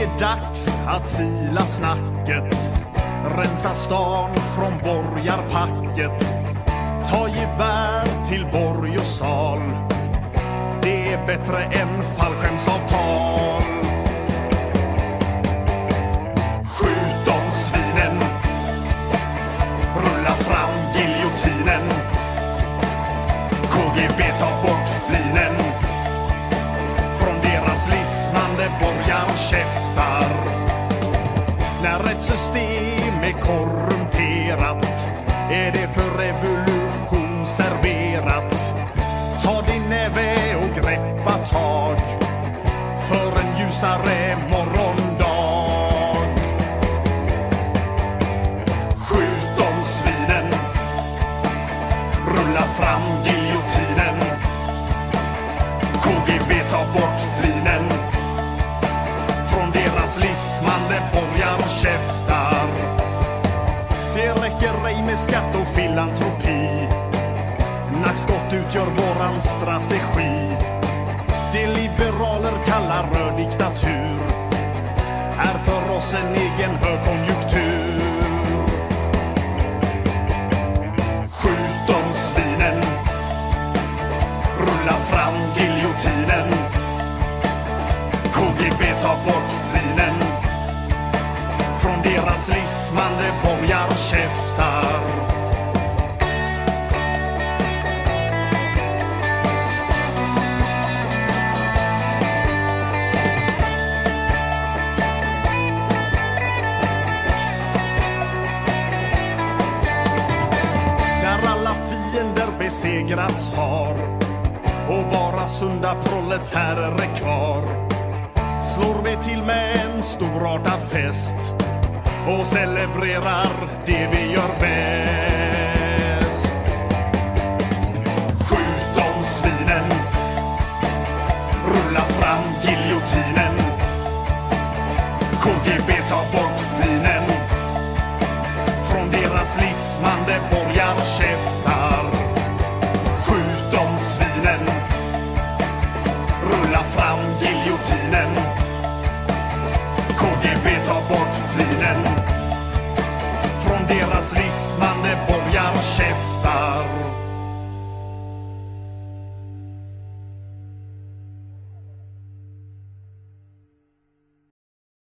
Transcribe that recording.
är dags att sila snacket. Rensa stan från borgarpacket. Ta gevär till borg och sal. Det är bättre än fallskärmsavtal. Skjut de svinen. Rulla fram giljotinen. KGB tar bort flinen lismande borgarkäftar. När ett system är korrumperat är det för revolution serverat. Ta din näve och greppa tag för en ljusare morgon från deras lismande borgarkäftar. Det räcker ej med skatt och filantropi. Nackskott utgör våran strategi. Det liberaler kallar röd diktatur är för oss en egen högkonjunktur. Ta bort flinen från deras lismande borgarkäftar. När alla fiender besegrats har och bara sunda proletärer är kvar slår vi till med en storartad fest och celebrerar det vi gör bäst. Skjut de svinen, rulla fram giljotinen. KGB tar bort flinen från deras lismande borgarkäft.